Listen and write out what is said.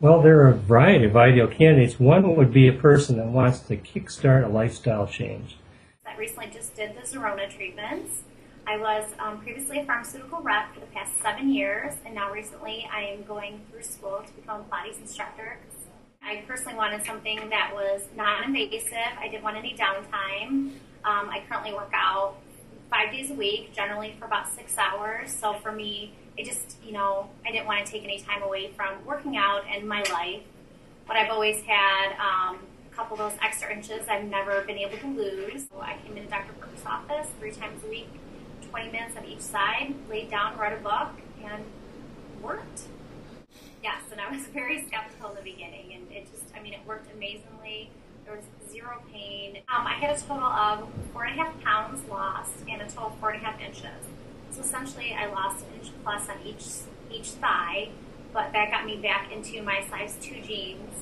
Well, there are a variety of ideal candidates. One would be a person that wants to kickstart a lifestyle change. I recently just did the Zerona treatments. I was um, previously a pharmaceutical rep for the past seven years, and now recently I am going through school to become a Pilates instructor. I personally wanted something that was non-invasive. I didn't want any downtime. Um, I currently work out five days a week, generally for about six hours. So for me, I just, you know, I didn't want to take any time away from working out and my life. But I've always had um, a couple of those extra inches I've never been able to lose. So I came into Dr. Burke's office three times a week, 20 minutes on each side, laid down, read a book, and worked. Yes, and I was very skeptical in the beginning, and it just, I mean, it worked amazingly. There was zero pain. Um, I had a total of four and a half pounds lost four and a half inches. So essentially, I lost an inch plus on each each thigh, but that got me back into my size two jeans.